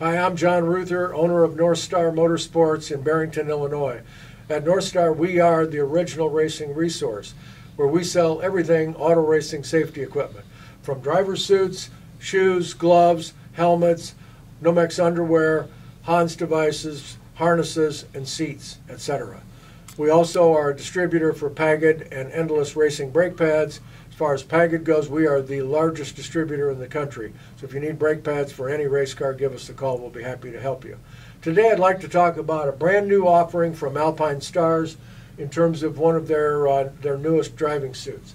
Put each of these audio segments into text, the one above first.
Hi, I'm John Ruther, owner of Northstar Motorsports in Barrington, Illinois. At Northstar, we are the original racing resource where we sell everything auto racing safety equipment from driver suits, shoes, gloves, helmets, Nomex underwear, Hans devices, harnesses, and seats, etc. We also are a distributor for Pagid and Endless Racing brake pads far as Pagid goes, we are the largest distributor in the country. So if you need brake pads for any race car, give us a call. We'll be happy to help you. Today I'd like to talk about a brand new offering from Alpinestars in terms of one of their, uh, their newest driving suits.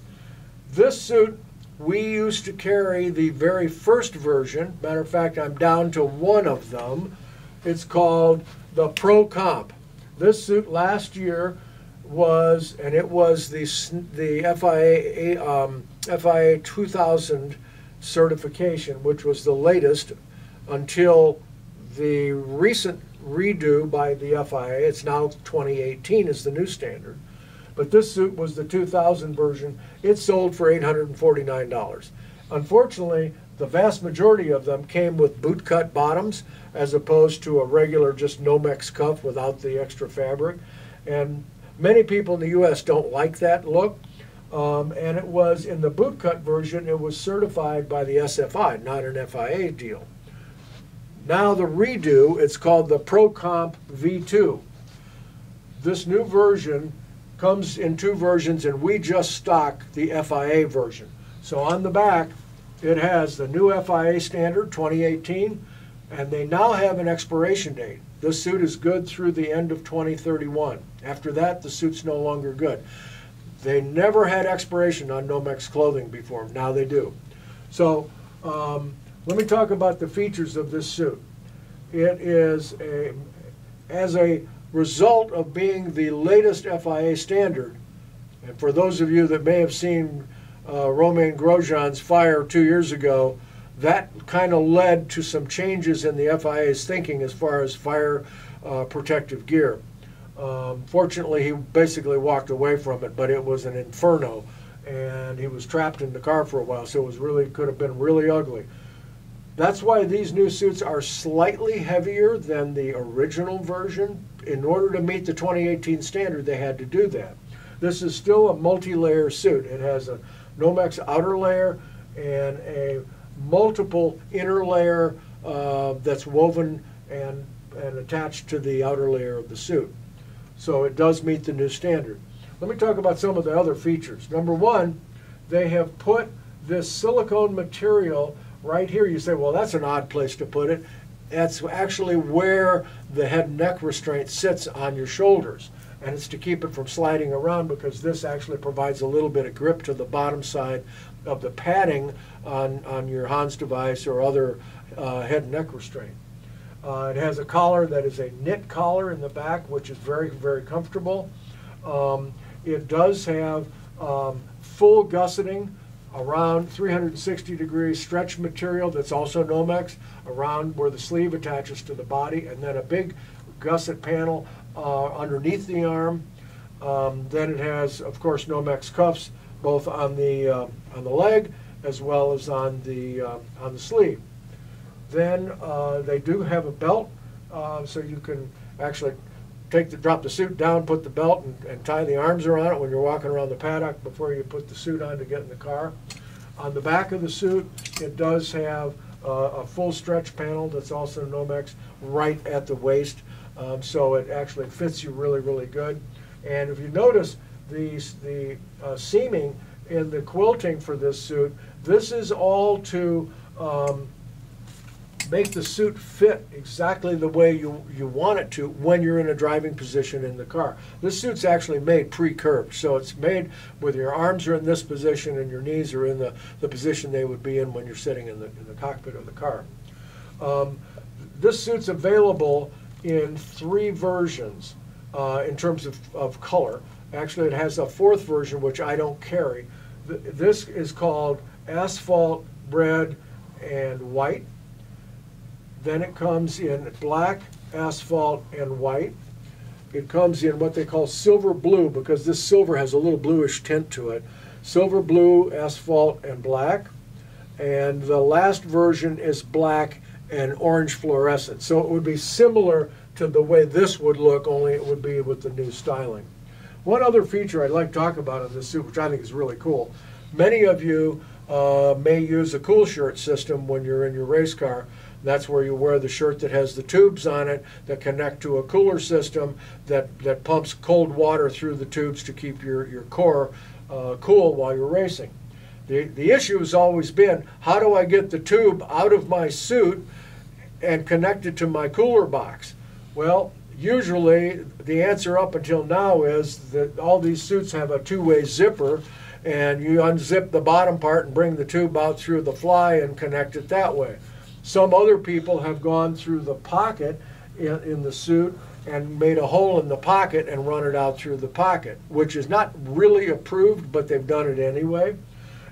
This suit, we used to carry the very first version. Matter of fact, I'm down to one of them. It's called the Pro Comp. This suit last year was, and it was the the FIA um, FIA 2000 certification, which was the latest until the recent redo by the FIA. It's now 2018 is the new standard, but this suit was the 2000 version. It sold for $849. Unfortunately, the vast majority of them came with boot cut bottoms as opposed to a regular just Nomex cuff without the extra fabric. And Many people in the U.S. don't like that look. Um, and it was in the bootcut version, it was certified by the SFI, not an FIA deal. Now the redo, it's called the ProComp V2. This new version comes in two versions, and we just stock the FIA version. So on the back, it has the new FIA standard 2018, and they now have an expiration date. This suit is good through the end of 2031. After that, the suit's no longer good. They never had expiration on Nomex clothing before. Now they do. So um, let me talk about the features of this suit. It is a, as a result of being the latest FIA standard, and for those of you that may have seen uh, Romain Grosjean's fire two years ago, that kind of led to some changes in the FIA's thinking as far as fire uh, protective gear. Um, fortunately, he basically walked away from it, but it was an inferno, and he was trapped in the car for a while, so it was really could have been really ugly. That's why these new suits are slightly heavier than the original version. In order to meet the 2018 standard, they had to do that. This is still a multi-layer suit. It has a Nomex outer layer and a multiple inner layer uh, that's woven and, and attached to the outer layer of the suit. So it does meet the new standard. Let me talk about some of the other features. Number one, they have put this silicone material right here. You say, well, that's an odd place to put it. That's actually where the head and neck restraint sits on your shoulders. And it's to keep it from sliding around because this actually provides a little bit of grip to the bottom side of the padding on, on your Hans device or other uh, head and neck restraint. Uh, it has a collar that is a knit collar in the back, which is very, very comfortable. Um, it does have um, full gusseting around 360 degrees stretch material that's also Nomex around where the sleeve attaches to the body, and then a big gusset panel uh, underneath the arm. Um, then it has, of course, Nomex cuffs both on the uh, on the leg as well as on the uh, on the sleeve. Then uh, they do have a belt, uh, so you can actually take the drop the suit down, put the belt, and, and, tie the arms around it when you're walking around the paddock before you put the suit on to get in the car. On the back of the suit, it does have uh, a full stretch panel that's also Nomex right at the waist, um, so it actually fits you really, really good. And if you notice, the, the uh, seaming in the quilting for this suit, this is all to um, make the suit fit exactly the way you, you want it to when you're in a driving position in the car. This suit's actually made pre-curved, so it's made with your arms are in this position and your knees are in the, the position they would be in when you're sitting in the, in the cockpit of the car. Um, this suit's available in three versions uh, in terms of, of color. Actually, it has a fourth version, which I don't carry. This is called Asphalt Red and White. Then it comes in black, asphalt, and white. It comes in what they call silver blue because this silver has a little bluish tint to it. Silver blue, asphalt, and black. And the last version is black and orange fluorescent. So it would be similar to the way this would look, only it would be with the new styling. One other feature I'd like to talk about in this suit, which I think is really cool. Many of you uh, may use a cool shirt system when you're in your race car. That's where you wear the shirt that has the tubes on it that connect to a cooler system that, that pumps cold water through the tubes to keep your, your core uh, cool while you're racing. The, the issue has always been how do I get the tube out of my suit and connect it to my cooler box? Well, usually the answer up until now is that all these suits have a two-way zipper and you unzip the bottom part and bring the tube out through the fly and connect it that way. Some other people have gone through the pocket in, in the suit and made a hole in the pocket and run it out through the pocket, which is not really approved, but they've done it anyway.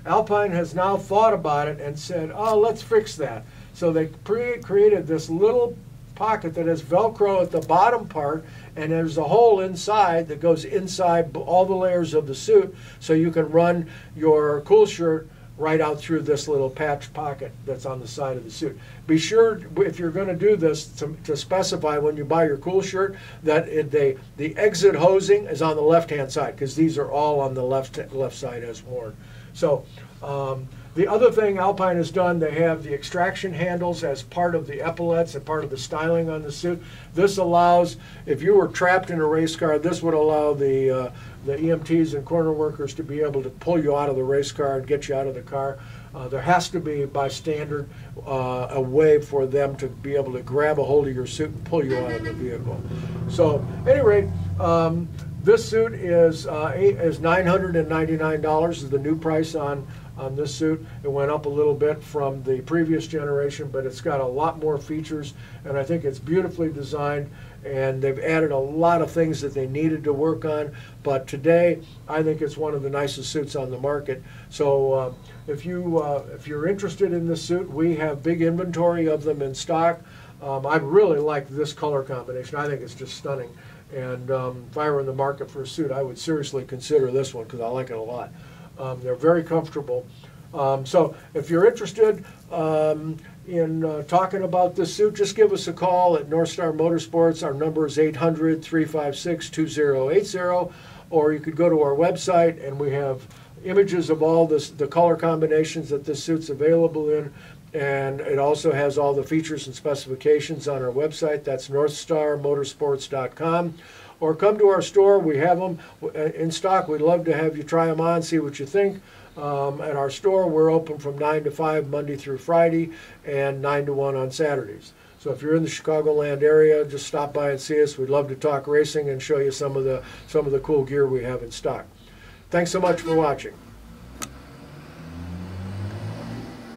Alpine has now thought about it and said, oh, let's fix that. So they pre created this little pocket that has Velcro at the bottom part, and there's a hole inside that goes inside all the layers of the suit, so you can run your cool shirt right out through this little patch pocket that's on the side of the suit. Be sure, if you're going to do this, to, to specify when you buy your cool shirt that it, they, the exit hosing is on the left-hand side, because these are all on the left, left side as worn. So um, the other thing Alpine has done, they have the extraction handles as part of the epaulets and part of the styling on the suit. This allows, if you were trapped in a race car, this would allow the, uh, the EMTs and corner workers to be able to pull you out of the race car and get you out of the car. Uh, there has to be, by standard, uh, a way for them to be able to grab a hold of your suit and pull you out of the vehicle. So, at any rate, um, this suit is uh, is nine hundred and ninety nine dollars. Is the new price on on this suit. It went up a little bit from the previous generation, but it's got a lot more features, and I think it's beautifully designed. And they've added a lot of things that they needed to work on. But today, I think it's one of the nicest suits on the market. So uh, if you uh, if you're interested in this suit, we have big inventory of them in stock. Um, I really like this color combination. I think it's just stunning. And um, if I were in the market for a suit, I would seriously consider this one because I like it a lot. Um, they're very comfortable. Um, so if you're interested um, in uh, talking about this suit, just give us a call at Northstar Motorsports. Our number is 800 356 2080, or you could go to our website and we have images of all this, the color combinations that this suit's available in. And it also has all the features and specifications on our website. That's northstarmotorsports.com or come to our store. We have them uh, in stock. We'd love to have you try them on, see what you think. Um, at our store, we're open from 9 to 5 Monday through Friday and 9 to 1 on Saturdays. So if you're in the Chicagoland area, just stop by and see us. We'd love to talk racing and show you some of the some of the cool gear we have in stock. Thanks so much for watching.